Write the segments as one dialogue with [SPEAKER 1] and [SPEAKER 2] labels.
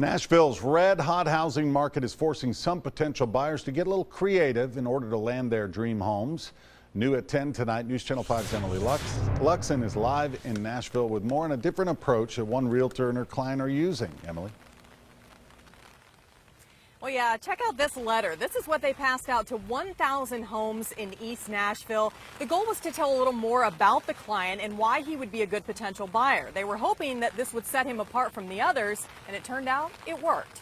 [SPEAKER 1] Nashville's red hot housing market is forcing some potential buyers to get a little creative in order to land their dream homes. New at 10 tonight, News Channel 5's Emily Lux. Luxen is live in Nashville with more on a different approach that one realtor and her client are using. Emily.
[SPEAKER 2] Well, yeah, check out this letter. This is what they passed out to 1,000 homes in East Nashville. The goal was to tell a little more about the client and why he would be a good potential buyer. They were hoping that this would set him apart from the others, and it turned out it worked.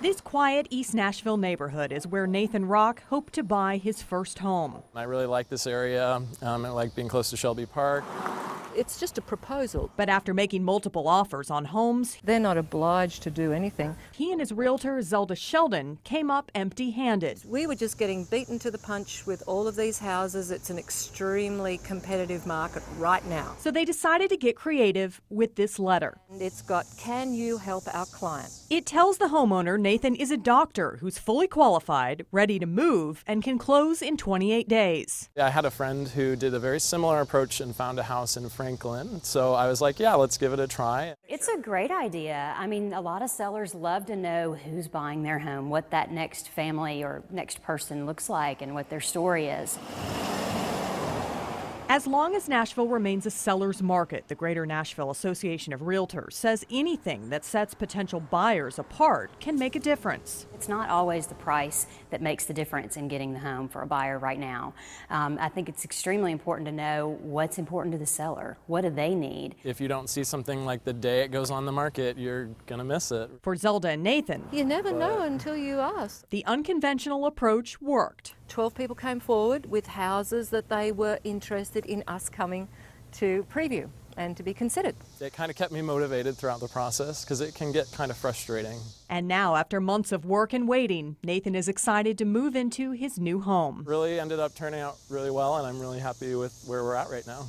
[SPEAKER 2] This quiet East Nashville neighborhood is where Nathan Rock hoped to buy his first home.
[SPEAKER 3] I really like this area. Um, I like being close to Shelby Park
[SPEAKER 4] it's just a proposal.
[SPEAKER 2] But after making multiple offers on homes,
[SPEAKER 4] they're not obliged to do anything.
[SPEAKER 2] He and his realtor, Zelda Sheldon, came up empty handed.
[SPEAKER 4] We were just getting beaten to the punch with all of these houses. It's an extremely competitive market right now.
[SPEAKER 2] So they decided to get creative with this letter.
[SPEAKER 4] And it's got, Can you help our client?
[SPEAKER 2] It tells the homeowner Nathan is a doctor who's fully qualified, ready to move, and can close in 28 days.
[SPEAKER 3] I had a friend who did a very similar approach and found a house in France Franklin. So I was like, yeah, let's give it a try.
[SPEAKER 5] It's a great idea. I mean, a lot of sellers love to know who's buying their home, what that next family or next person looks like, and what their story is.
[SPEAKER 2] As long as Nashville remains a seller's market, the Greater Nashville Association of Realtors says anything that sets potential buyers apart can make a difference.
[SPEAKER 5] It's not always the price that makes the difference in getting the home for a buyer right now. Um, I think it's extremely important to know what's important to the seller. What do they need?
[SPEAKER 3] If you don't see something like the day it goes on the market, you're going to miss it.
[SPEAKER 2] For Zelda and Nathan,
[SPEAKER 4] you never but know until you ask.
[SPEAKER 2] The unconventional approach worked.
[SPEAKER 4] 12 people came forward with houses that they were interested in us coming to preview and to be considered.
[SPEAKER 3] It kind of kept me motivated throughout the process because it can get kind of frustrating.
[SPEAKER 2] And now, after months of work and waiting, Nathan is excited to move into his new home.
[SPEAKER 3] Really ended up turning out really well, and I'm really happy with where we're at right now.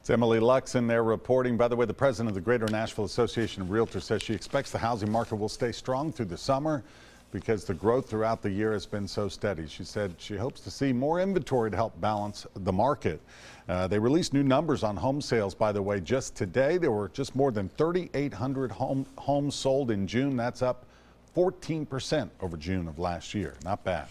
[SPEAKER 1] It's Emily Luxen there reporting. By the way, the president of the Greater Nashville Association of Realtors says she expects the housing market will stay strong through the summer because the growth throughout the year has been so steady. She said she hopes to see more inventory to help balance the market. Uh, they released new numbers on home sales, by the way, just today. There were just more than 3,800 home, homes sold in June. That's up 14% over June of last year. Not bad.